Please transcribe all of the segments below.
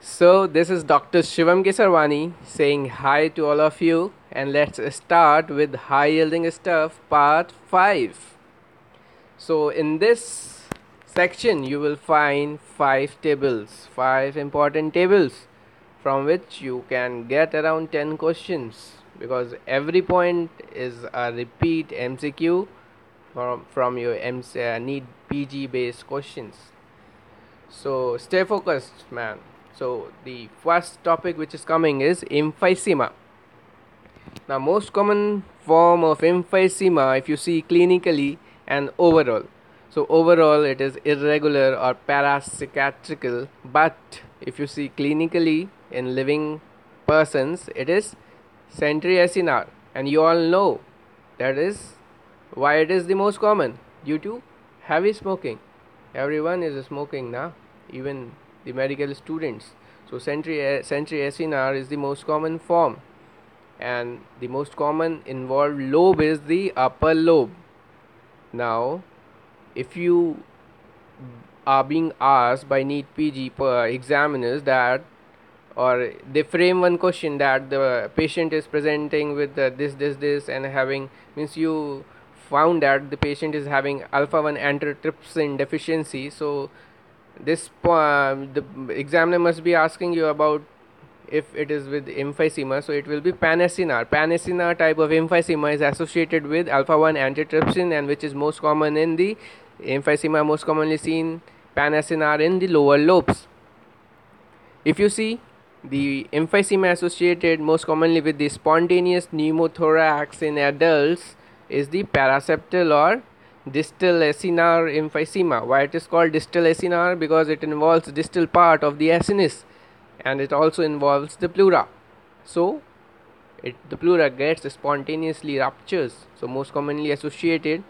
So, this is Dr. Shivam Kesarwani saying hi to all of you, and let's start with high yielding stuff part 5. So, in this section, you will find five tables, five important tables from which you can get around 10 questions because every point is a repeat MCQ from, from your MC, uh, NEET PG based questions. So, stay focused, man. So the first topic which is coming is emphysema. Now most common form of emphysema if you see clinically and overall. So overall it is irregular or paracicatricial but if you see clinically in living persons it is centriacinar and you all know that is why it is the most common due to heavy smoking everyone is smoking now even the medical students. So century, century eh, is the most common form and the most common involved lobe is the upper lobe. Now if you are being asked by NEET PG examiners that or they frame one question that the patient is presenting with this this this and having means you found that the patient is having alpha 1 antitrypsin deficiency. So this uh, the examiner must be asking you about if it is with emphysema. So it will be panacinar panacinar type of emphysema is associated with alpha 1 antitrypsin and which is most common in the emphysema most commonly seen panacinar in the lower lobes. If you see the emphysema associated most commonly with the spontaneous pneumothorax in adults is the paraseptal or distal acinar emphysema. Why it is called distal acinar? Because it involves distal part of the acinus and it also involves the pleura. So it, the pleura gets spontaneously ruptures. So most commonly associated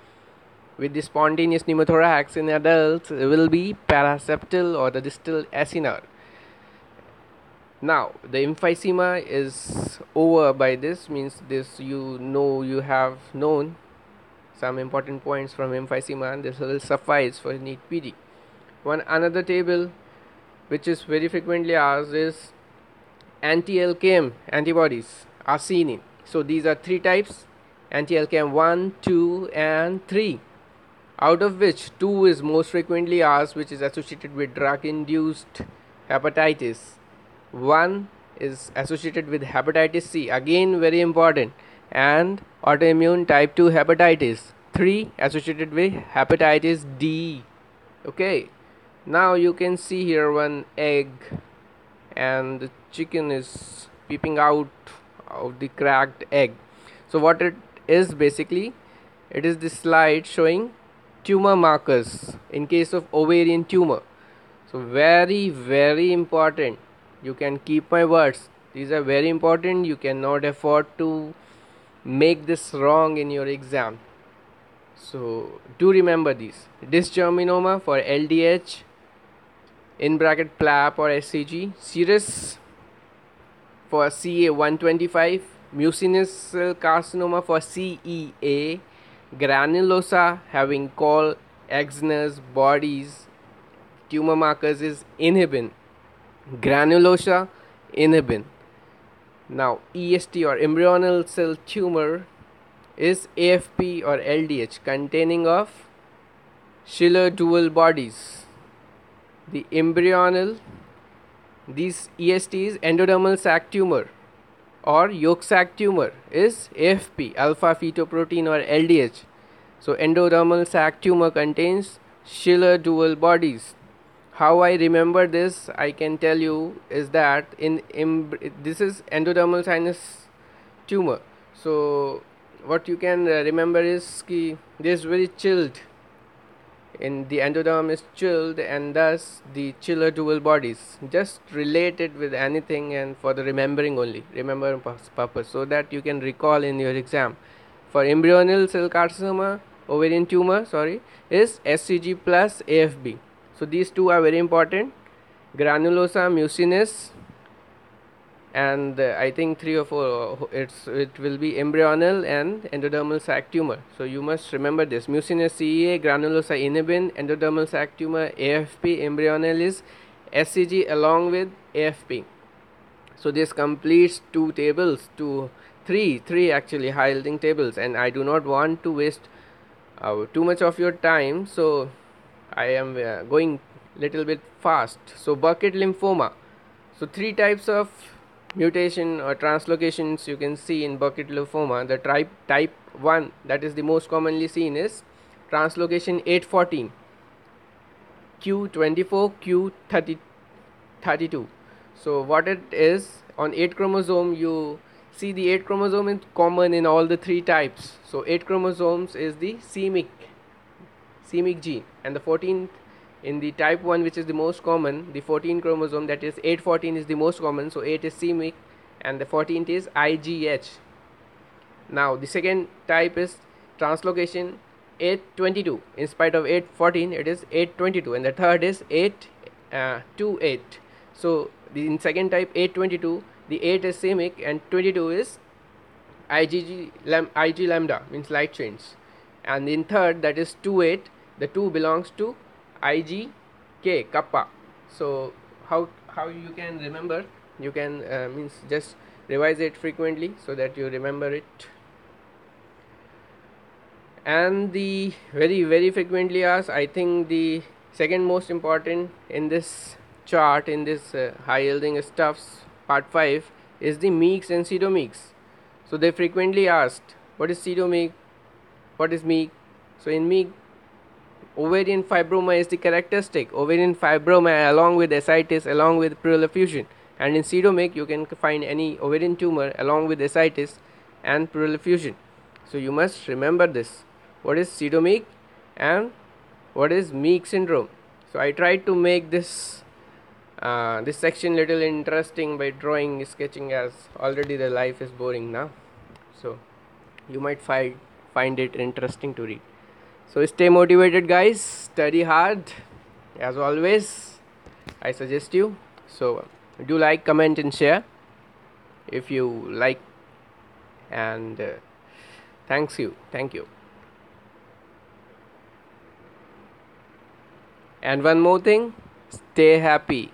with the spontaneous pneumothorax in adults will be paraseptal or the distal acinar. Now the emphysema is over by this means this you know you have known some important points from emphysema and this will suffice for NEET PG. One another table which is very frequently asked is anti-LKM antibodies are seen in. So these are three types anti-LKM 1, 2 and 3 out of which 2 is most frequently asked which is associated with drug induced hepatitis 1 is associated with hepatitis C again very important and autoimmune type 2 hepatitis. 3 associated with hepatitis D. Okay now you can see here one egg and the chicken is peeping out of the cracked egg. So what it is basically it is the slide showing tumor markers in case of ovarian tumor. So very very important you can keep my words. These are very important. You cannot afford to make this wrong in your exam. So do remember these. Dysgerminoma for ldh in bracket plap or scg serous for ca 125 mucinous cell carcinoma for cea granulosa having call agenous bodies. Tumor markers is inhibin granulosa inhibin now, EST or embryonal cell tumor is AFP or LDH containing of Schiller-Duval bodies. The embryonal, these ESTs endodermal sac tumor or yolk sac tumor is AFP alpha fetoprotein or LDH. So endodermal sac tumor contains Schiller-Duval bodies how I remember this I can tell you is that in, in this is endodermal sinus tumor. So what you can uh, remember is ki this is very chilled. In the endoderm is chilled and thus the chiller dual bodies just relate it with anything and for the remembering only remember purpose so that you can recall in your exam. For embryonal cell carcinoma ovarian tumor sorry is scg plus AFP so these two are very important granulosa mucinous and uh, I think three or four. Uh, it's it will be embryonal and endodermal sac tumor. So you must remember this: mucinous CEA, granulosa inhibin, endodermal sac tumor, AFP, embryonal is SCG along with AFP. So this completes two tables, two, three, three actually high yielding tables, and I do not want to waste uh, too much of your time. So I am uh, going little bit fast. So Burkitt lymphoma. So three types of mutation or translocations you can see in Burkitt lymphoma. The type type 1 that is the most commonly seen is translocation 814 Q24 Q32 so what it is on 8 chromosome you see the 8 chromosome is common in all the three types so 8 chromosomes is the c-myc c-myc gene and the 14th in the type 1 which is the most common the 14 chromosome that is 814 is the most common so 8 is c-myc and the 14th is igh now the second type is translocation 822 in spite of 814 it is 822 and the third is 828 uh, so the in second type 822 the 8 is c-myc and 22 is igg lam, ig lambda means light chains and in third that is 28 the 2 belongs to igk kappa. So how how you can remember? You can uh, means just revise it frequently so that you remember it. And the very very frequently asked i think the second most important in this chart in this uh, high yielding stuffs part 5 is the Meigs and pseudo-Meigs so they frequently asked what is pseudo-Meigs what is Meigs? So in Meigs ovarian fibroma is the characteristic. Ovarian fibroma along with ascites along with pleural effusion and in pseudo-Meigs you can find any ovarian tumor along with ascites and pleural effusion so you must remember this. What is pseudo-Meigs and what is Meigs syndrome? So i tried to make this uh, this section little interesting by drawing sketching as already the life is boring now. So you might find find it interesting to read. So stay motivated guys. Study hard. As always i suggest you. So do like comment and share if you like. And uh, thanks you. Thank you. And one more thing. Stay happy